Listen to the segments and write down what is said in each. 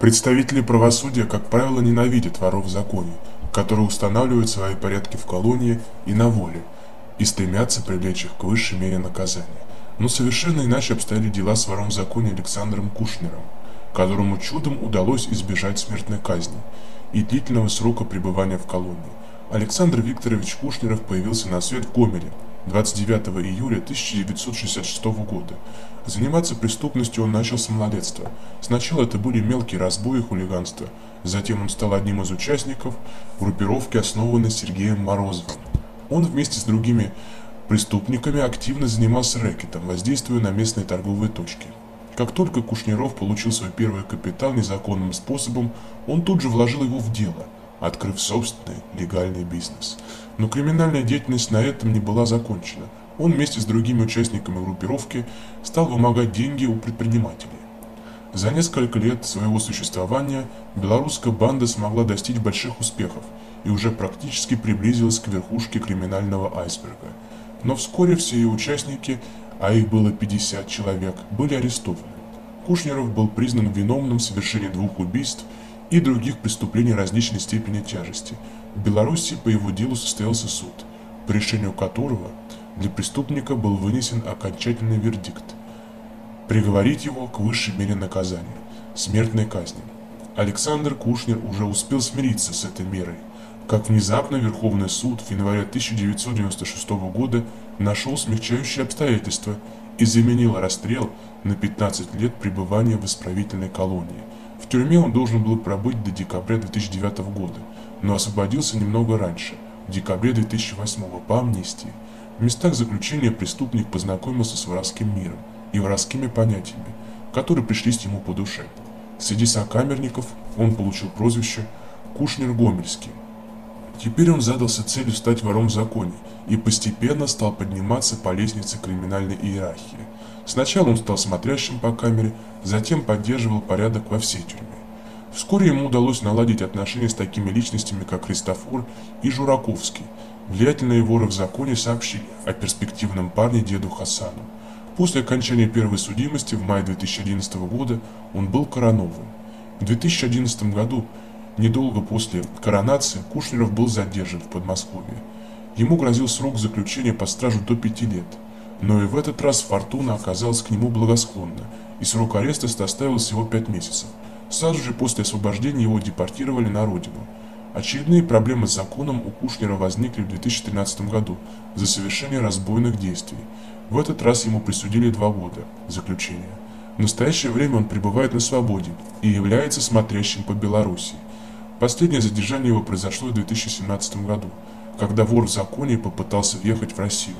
Представители правосудия, как правило, ненавидят воров в законе, которые устанавливают свои порядки в колонии и на воле, и стремятся привлечь их к высшей мере наказания. Но совершенно иначе обстояли дела с вором в законе Александром Кушнером, которому чудом удалось избежать смертной казни и длительного срока пребывания в колонии. Александр Викторович Кушнеров появился на свет в Гомеле 29 июля 1966 года. Заниматься преступностью он начал с малолетства. Сначала это были мелкие разбои и хулиганство. Затем он стал одним из участников группировки, основанной Сергеем Морозовым. Он вместе с другими преступниками активно занимался рэкетом, воздействуя на местные торговые точки. Как только Кушнеров получил свой первый капитал незаконным способом, он тут же вложил его в дело, открыв собственный легальный бизнес. Но криминальная деятельность на этом не была закончена. Он вместе с другими участниками группировки стал вымогать деньги у предпринимателей. За несколько лет своего существования белорусская банда смогла достичь больших успехов и уже практически приблизилась к верхушке криминального айсберга. Но вскоре все ее участники, а их было 50 человек, были арестованы. Кушнеров был признан виновным в совершении двух убийств и других преступлений различной степени тяжести. В Беларуси по его делу состоялся суд, по решению которого для преступника был вынесен окончательный вердикт – приговорить его к высшей мере наказания – смертной казни. Александр Кушнер уже успел смириться с этой мерой, как внезапно Верховный суд в январе 1996 года нашел смягчающие обстоятельства и заменил расстрел на 15 лет пребывания в исправительной колонии. В тюрьме он должен был пробыть до декабря 2009 года, но освободился немного раньше, в декабре 2008 по амнистии. В местах заключения преступник познакомился с воровским миром и воровскими понятиями, которые пришлись ему по душе. Среди сокамерников он получил прозвище Кушнер Гомельский. Теперь он задался целью стать вором в законе и постепенно стал подниматься по лестнице криминальной иерархии. Сначала он стал смотрящим по камере, затем поддерживал порядок во всей тюрьме. Вскоре ему удалось наладить отношения с такими личностями, как Христофор и Жураковский. Влиятельные воры в законе сообщили о перспективном парне деду Хасану. После окончания первой судимости в мае 2011 года он был коронован. В 2011 году, недолго после коронации, Кушнеров был задержан в Подмосковье. Ему грозил срок заключения по стражу до пяти лет. Но и в этот раз фортуна оказалась к нему благосклонна, и срок ареста составил всего пять месяцев. Сразу же после освобождения его депортировали на родину. Очередные проблемы с законом у Кушнера возникли в 2013 году за совершение разбойных действий. В этот раз ему присудили два года заключения. В настоящее время он пребывает на свободе и является смотрящим по Беларуси. Последнее задержание его произошло в 2017 году, когда вор в законе попытался въехать в Россию,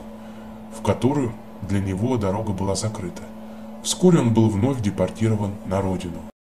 которую для него дорога была закрыта. Вскоре он был вновь депортирован на родину.